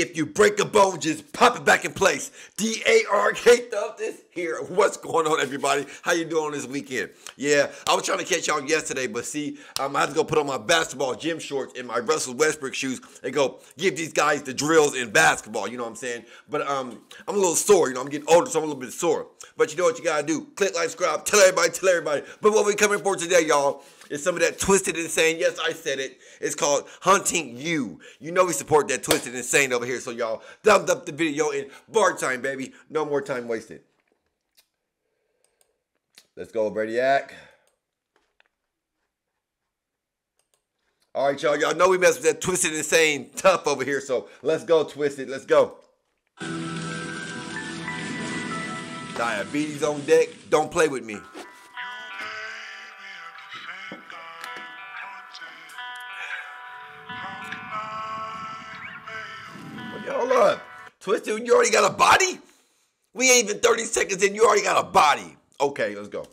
If you break a bone, just pop it back in place. D A R K stuff this here. What's going on, everybody? How you doing this weekend? Yeah, I was trying to catch y'all yesterday, but see, um, I had to go put on my basketball gym shorts and my Russell Westbrook shoes and go give these guys the drills in basketball. You know what I'm saying? But um, I'm a little sore. You know, I'm getting older, so I'm a little bit sore. But you know what you gotta do? Click, like, subscribe, tell everybody, tell everybody. But what we coming for today, y'all? Is some of that twisted insane. Yes, I said it. It's called Hunting You. You know we support that twisted insane over here. So y'all thumbs up the video in bar time, baby. No more time wasted. Let's go, Brainiac. All right, y'all. Y'all know we mess with that twisted insane tough over here. So let's go, twisted. Let's go. Diabetes on deck. Don't play with me. You already got a body? We ain't even 30 seconds in, you already got a body. Okay, let's go.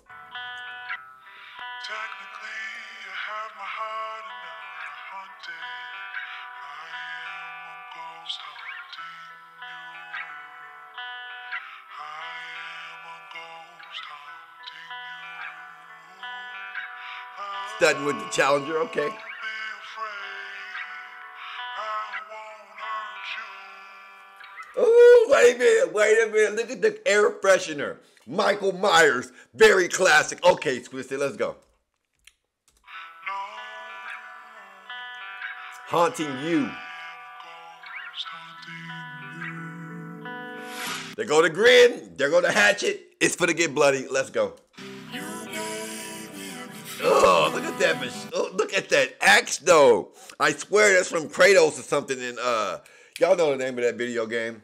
Studying with the challenger, okay. Wait a minute, wait a minute. Look at the air freshener. Michael Myers, very classic. Okay, Twisted, let's go. Hunting you. They go to grin, they're going to hatchet. It's to get bloody. Let's go. Oh, look at that! Oh, look at that axe, though. I swear that's from Kratos or something. And uh, y'all know the name of that video game.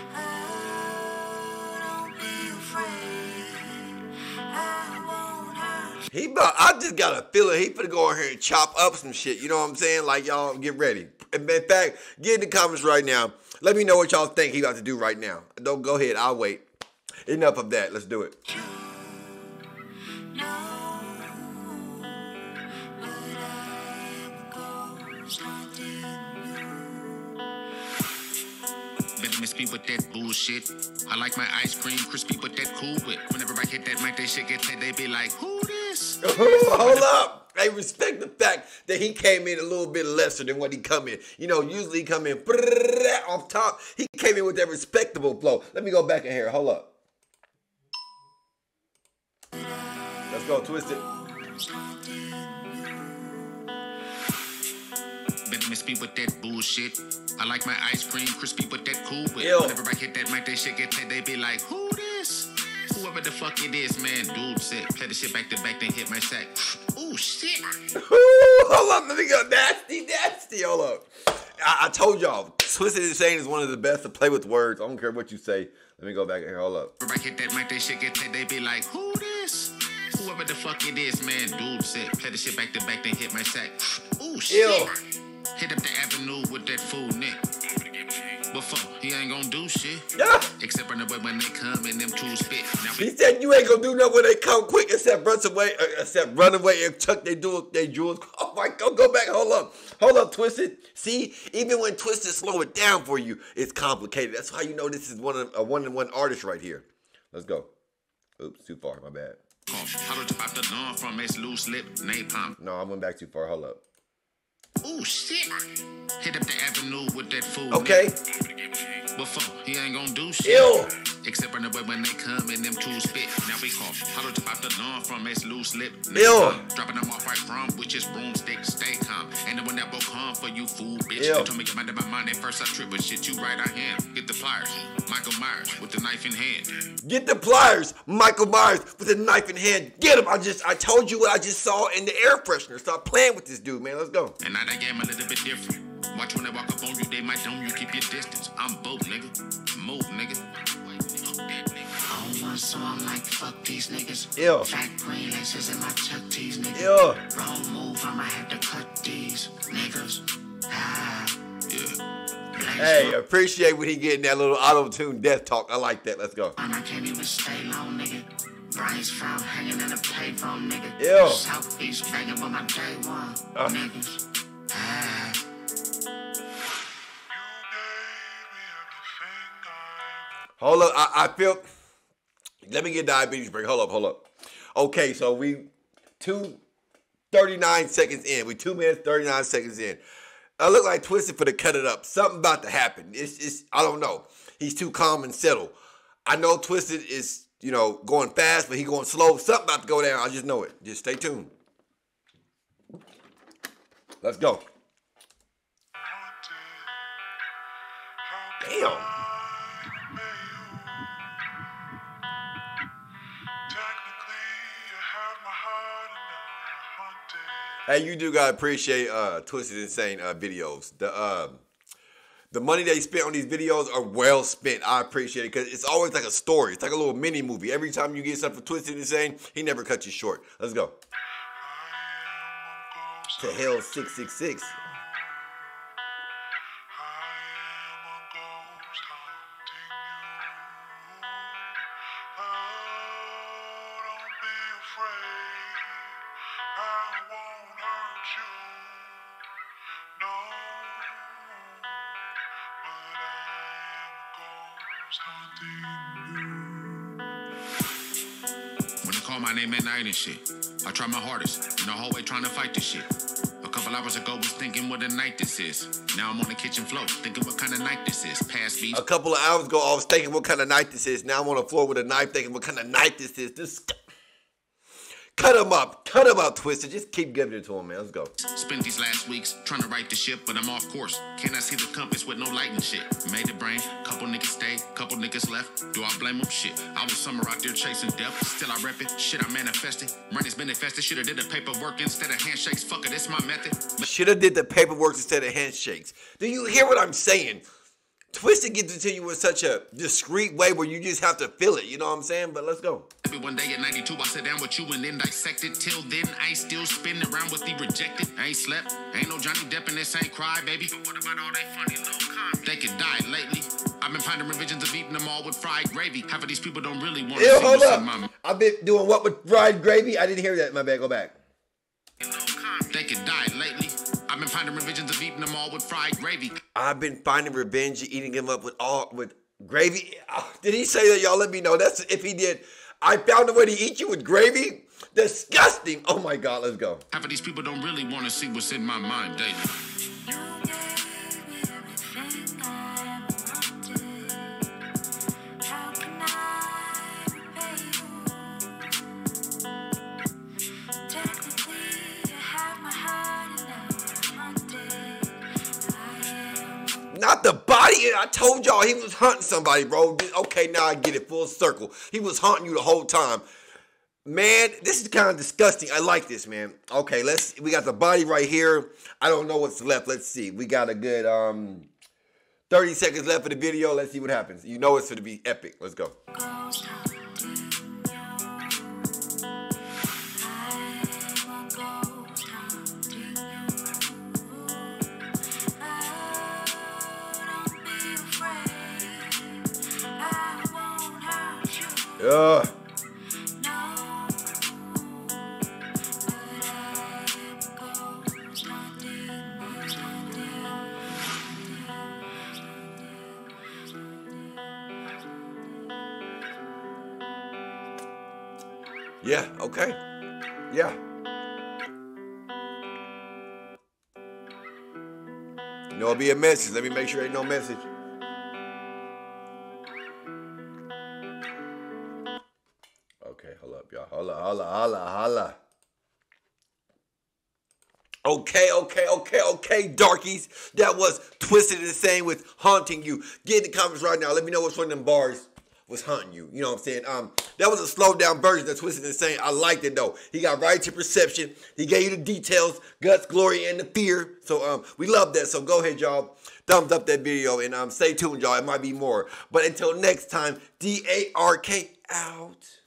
He about, I just got a feeling he finna go in here and chop up some shit. You know what I'm saying? Like y'all get ready. In fact, get in the comments right now. Let me know what y'all think he about to do right now. Don't go ahead. I'll wait. Enough of that. Let's do it. miss me with that bullshit. I like my ice cream crispy with that cool whip. Whenever I hit that mic, they shit get they be like, who this? Hold up. I respect the fact that he came in a little bit lesser than what he come in. You know, usually he come in off top. He came in with that respectable flow. Let me go back in here. Hold up. Let's go, twist it. Better miss me with that bullshit. I like my ice cream crispy with that cool whip. Ew. Whenever I hit that mic, they shit get they be like, who this? Whoever the fuck it is, man, dude sick. Play the shit back to back, then hit my sack. Ooh, shit. Ooh, hold up, let me go nasty, nasty. Hold up. I, I told y'all, Twisted Insane is one of the best to play with words. I don't care what you say. Let me go back here. Hold up. Whenever hit that mic, they shit get they be like, who this? Whoever the fuck it is, man, dude sick. Play the shit back to back, then hit my sack. Ooh, shit. Ew. Hit up the avenue with that fool Nick. Before, he ain't gonna do shit. Yeah. Except run away when they come and them tools spit. He said you ain't gonna do nothing when they come quick except run away, uh, except run away and tuck they do they jewels. Oh my god, go back, hold up. Hold up, Twisted. See, even when Twisted slow it down for you, it's complicated. That's how you know this is one of a one and one artist right here. Let's go. Oops, too far, my bad. Hollow tip out the dawn from its loose lip, napalm. No, I went back too far. Hold up. Ooh, shit. Hit up the avenue with that fool. Okay. Before, he ain't gonna do shit. Ew. Except run away when they come and them tools spit. Now we call hollow tip out the dawn from its loose lip. Ew. Dropping them off right from, which is broomstick, stay calm. Ain't no one that will come for you, fool, bitch. Ew. You told me get mind in my mind at first I trip, but shit, you right, I hand. Get the pliers. Michael Myers with the knife in hand. Get the pliers, Michael Myers with a knife in hand. Get him. I just I told you what I just saw in the air freshener. Stop playing with this dude, man. Let's go. And now that game a little bit different. Watch when they walk up on you, they might dome you, keep your distance. I'm both, nigga. So I'm like, fuck these niggas. Ew. Fat green laces in my Chuck T's, nigga. Ew. Wrong move, I'ma have to cut these niggas. Ah, yeah. Hey, appreciate when he getting that little auto tune death talk. I like that. Let's go. And I can't even stay long, nigga. Brains found hanging in a payphone, nigga. Ew. Southeast banging with my day one, Uh. niggas. Ah. Hold up. I, I feel. Let me get diabetes break. Hold up. Hold up. Okay, so we two thirty nine seconds in. We two minutes thirty nine seconds in. I look like Twisted for to cut it up. Something about to happen. It's it's I don't know. He's too calm and settled. I know Twisted is you know going fast, but he going slow. Something about to go down. I just know it. Just stay tuned. Let's go. Damn. Hey, you do gotta appreciate uh Twisted Insane uh videos. The um the money they spent on these videos are well spent. I appreciate it because it's always like a story. It's like a little mini movie. Every time you get something Twisted Insane, he never cuts you short. Let's go. To hell six six six. When they call my name at night and shit, I try my hardest in the hallway trying to fight this shit. A couple hours ago was thinking what a night this is. Now I'm on the kitchen floor thinking what kind of night this is. Past me, A couple of hours ago, I was thinking what kind of night this is. Now I'm on the floor with a knife thinking what kind of night this is. This cut him up, cut him up, Twisted. Just keep giving it to him, man. Let's go. Spent these last weeks trying to right the ship, but I'm off course. Can I see the compass with no light and shit? Made the brain, couple niggas stayed, couple niggas left. Do I blame them? Shit. I was summer out there chasing death. Still I rep it. Shit, I manifested. Money's been infested. Shoulda did the paperwork instead of handshakes. Fuck it, it's my method. Should have did the paperwork instead of handshakes. Do you hear what I'm saying? Twisted gets it to you in such a discreet way where you just have to feel it. You know what I'm saying? But let's go. Every one day at 92, I sit down with you and then dissect it. Till then, I still spinning around with the rejected. I ain't slept. Ain't no Johnny Depp in this ain't cry, baby. But what about all they funny little comments? They could die lately. I've been finding visions of eating them all with fried gravy. Half of these people don't really want to see hold in my up. I've been doing what with fried gravy? I didn't hear that. My bad. Go back. They could die lately. I've been finding visions of eating them all with fried gravy. I've been finding revenge eating him up with all with gravy. Ah, Did he say that? Y'all let me know. That's if he did. I found a way to eat you with gravy. Disgusting. Oh my God. Let's go. Half of these people don't really want to see what's in my mind daily. Y'all he was hunting somebody, bro. Okay, now I get it full circle. He was hunting you the whole time. Man, this is kind of disgusting. I like this, man. Okay, let's we got the body right here. I don't know what's left. Let's see. We got a good um 30 seconds left for the video. Let's see what happens. You know it's gonna be epic. Let's go. Yeah, okay. Yeah. You know, it'll be a message. Let me make sure ain't no message. Okay, hold up, y'all. Holla, holla, holla, holla. Okay, okay, okay, okay, darkies. That was Twisted Insane with Hunting You. Get in the comments right now. Let me know which one of them bars was hunting you. You know what I'm saying? Um, That was a slowed down version of Twisted Insane. I liked it though. He got right to perception. He gave you the details, guts, glory, and the fear. So um, we love that. So go ahead, y'all. Thumbs up that video and um, stay tuned, y'all. It might be more. But until next time, D A R K out.